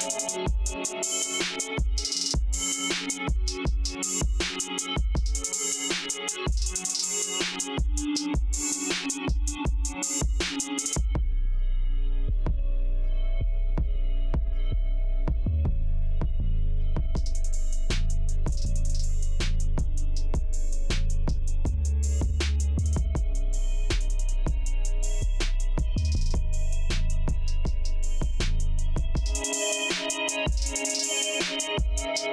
Thank you. Thank you.